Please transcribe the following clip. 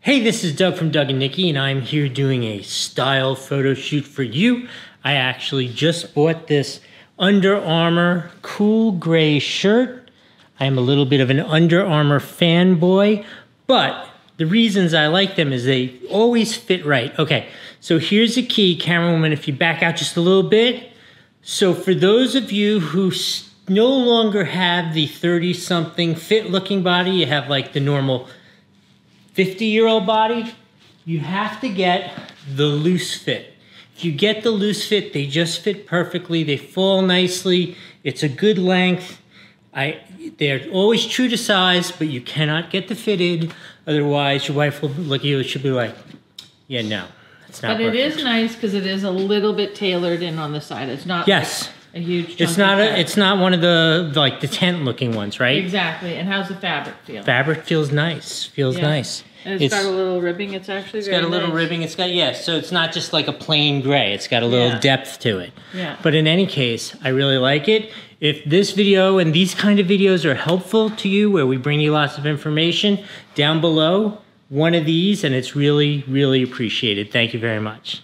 Hey, this is Doug from Doug and Nikki, and I'm here doing a style photo shoot for you. I actually just bought this Under Armour cool gray shirt. I am a little bit of an Under Armour fanboy, but the reasons I like them is they always fit right. Okay, so here's the key, camerawoman, if you back out just a little bit. So for those of you who no longer have the 30 something fit looking body, you have like the normal 50 year old body, you have to get the loose fit. If you get the loose fit, they just fit perfectly, they fall nicely, it's a good length. I, they're always true to size, but you cannot get the fitted. Otherwise, your wife will look at you and she'll be like, yeah, no, it's not But it perfect. is nice because it is a little bit tailored in on the side. It's not Yes. A huge. It's not a, it's not one of the like the tent looking ones, right? exactly. And how's the fabric feel? Fabric feels nice. Feels Yeah. nice. And it's got a little ribbing. It's actually It's got a little nice. ribbing. It's got yeah. So it's not just like a plain gray. It's got a little Yeah. depth to it. Yeah. But in any case, I really like it. If this video and these kind of videos are helpful to you, where we bring you lots of information, down below, one of these, and it's really, really appreciated. Thank you very much.